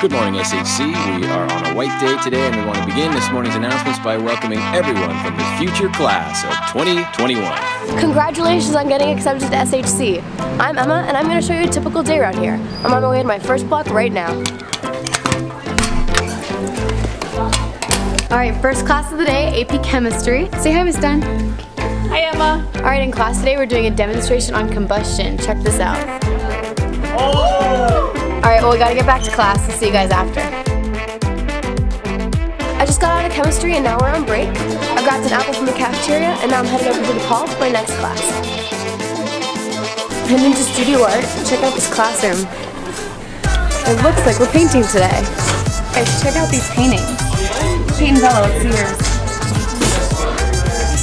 Good morning, SHC. We are on a white day today, and we want to begin this morning's announcements by welcoming everyone from the future class of 2021. Congratulations on getting accepted to SHC. I'm Emma, and I'm going to show you a typical day around here. I'm on my way to my first block right now. All right, first class of the day, AP Chemistry. Say hi, Miss Dunn. Hi, Emma. All right, in class today, we're doing a demonstration on combustion. Check this out. All right, well, we gotta get back to class. I'll see you guys after. I just got out of chemistry and now we're on break. I grabbed an apple from the cafeteria and now I'm heading over to the hall for my next class. I'm into studio art. Check out this classroom. It looks like we're painting today. Guys, check out these paintings. Kate and Bella, let's see yours.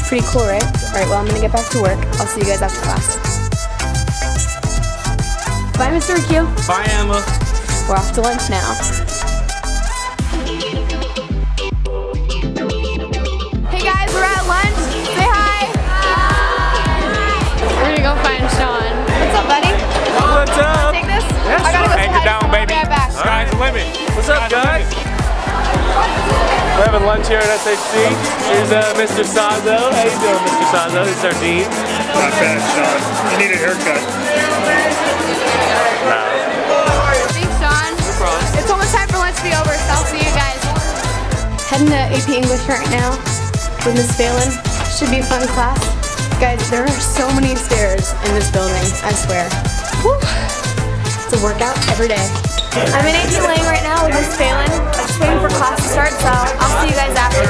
Pretty cool, right? All right, well, I'm gonna get back to work. I'll see you guys after class. Bye, Mr. Riccio. Bye, Emma. We're off to lunch now. Hey guys, we're at lunch. Say hi. We're gonna go find Sean. What's up, buddy? What's up? Take this? Yeah, I gotta sure. go say Anchor hi down, someone. baby. Right back. Sky's the limit. What's up, guys? We're having lunch here at SHC. Here's uh, Mr. Sazo. How you doing, Mr. Sazo? This is our dean. Not bad, Sean. You need a haircut. Thanks, Heading to AP English right now with Miss Phelan. Should be a fun class. Guys, there are so many stairs in this building, I swear. Whew. It's a workout every day. I'm in AP Lang right now with Miss Phelan. I'm just waiting for class to start, so I'll see you guys after.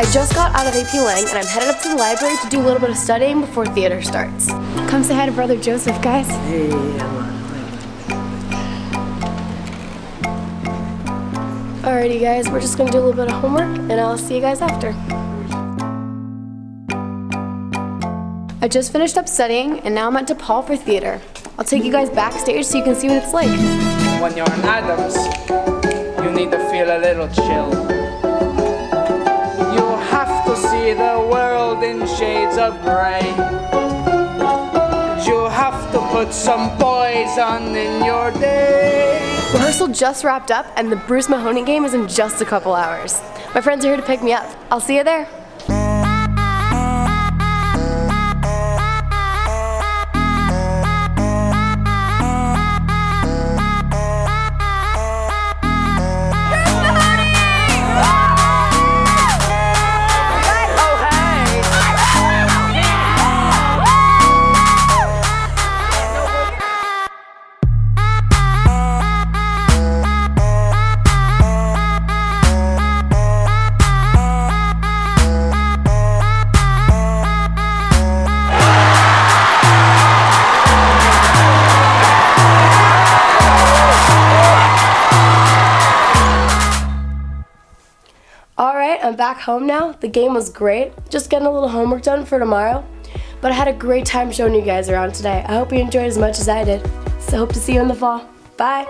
I just got out of AP Lang and I'm headed up to the library to do a little bit of studying before theater starts. Come say hi to brother Joseph, guys. Alrighty guys, we're just gonna do a little bit of homework and I'll see you guys after. I just finished up studying and now I'm at DePaul for theater. I'll take you guys backstage so you can see what it's like. When you're an Addams, you need to feel a little chill. You have to see the world in shades of grey. You have to put some poison in your day. Rehearsal just wrapped up and the Bruce Mahoney game is in just a couple hours. My friends are here to pick me up. I'll see you there. Alright, I'm back home now. The game was great. Just getting a little homework done for tomorrow. But I had a great time showing you guys around today. I hope you enjoyed as much as I did. So hope to see you in the fall. Bye.